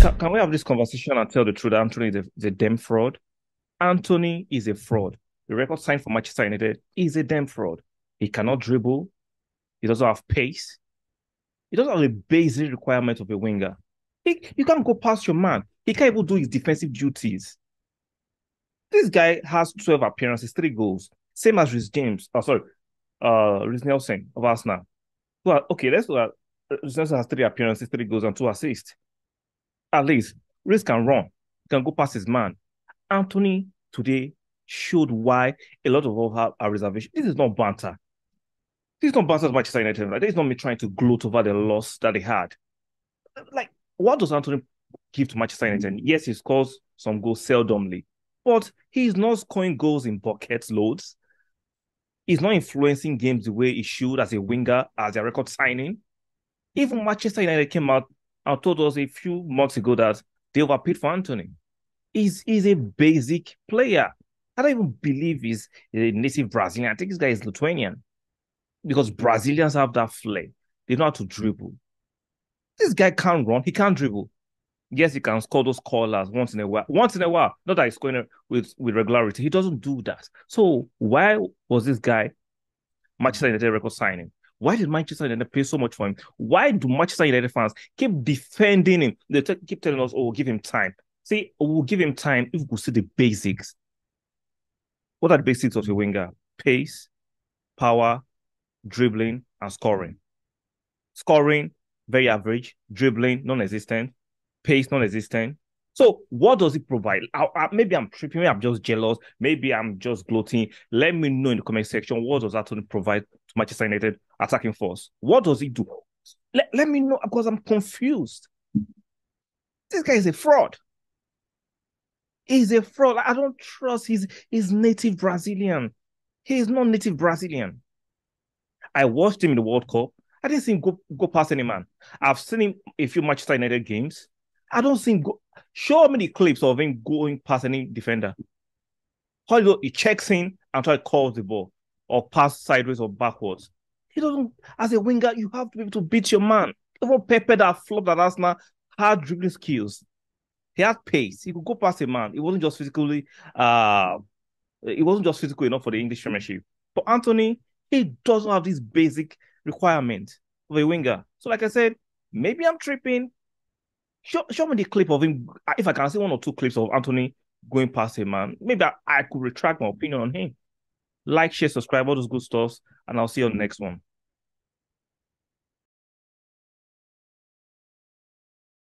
Can, can we have this conversation and tell the truth that Antony is a, is a damn fraud? Antony is a fraud. The record signed for Manchester United is a damn fraud. He cannot dribble. He doesn't have pace. He doesn't have the basic requirement of a winger. He, you can't go past your man. He can't even do his defensive duties. This guy has 12 appearances, three goals, same as Reece James. Oh, sorry, uh, Reiss Nelson of Arsenal. Well, okay, let's look at Reiss Nelson has three appearances, three goals, and two assists. At least Reiss can run, can go past his man. Antony today showed why a lot of us have a reservation. This is not banter. This is not banter Manchester United. Like, this is not me trying to gloat over the loss that they had. Like, what does Antony give to Manchester United? Mm-hmm. Yes, he scores some goals seldomly, but he's not scoring goals in buckets loads. He's not influencing games the way he should as a winger, as a record signing. Even Manchester United came out and told us a few months ago that they overpaid for Antony. He's, he's a basic player. I don't even believe he's a native Brazilian. I think this guy is Lithuanian because Brazilians have that flair. They know how to dribble. This guy can't run. He can't dribble. Yes, he can score those callers once in a while. Once in a while, not that he's scoring with with regularity. He doesn't do that. So why was this guy Manchester United record signing? Why did Manchester United pay so much for him? Why do Manchester United fans keep defending him? They t- keep telling us, "Oh, give him time." See, we'll give him time if we see the basics. What are the basics of a winger? Pace, power, dribbling, and scoring. Scoring, very average. Dribbling, non-existent pace non-existent. So what does it provide? I, I, maybe I'm tripping. Maybe I'm just jealous. Maybe I'm just gloating. Let me know in the comment section what does that provide to Manchester United attacking force? What does it do? Let, let me know because I'm confused. This guy is a fraud. He's a fraud. I don't trust his his native Brazilian. He is not native Brazilian. I watched him in the World Cup. I didn't see him go, go past any man. I've seen him a few Manchester United games. I don't see him go. Show me the clips of him going past any defender. How he checks in and try to call the ball or pass sideways or backwards. He doesn't. As a winger, you have to be able to beat your man. Even Pepe that flopped at Arsenal had dribbling skills. He had pace. He could go past a man. It wasn't just physically. Uh, it wasn't just physical enough for the English Premiership. But Antony, he doesn't have this basic requirement of a winger. So, like I said, maybe I'm tripping. Show, show me the clip of him. If I can see one or two clips of Antony going past him, man, maybe I, I could retract my opinion on him. Like, share, subscribe, all those good stuff, and I'll see you on the next one.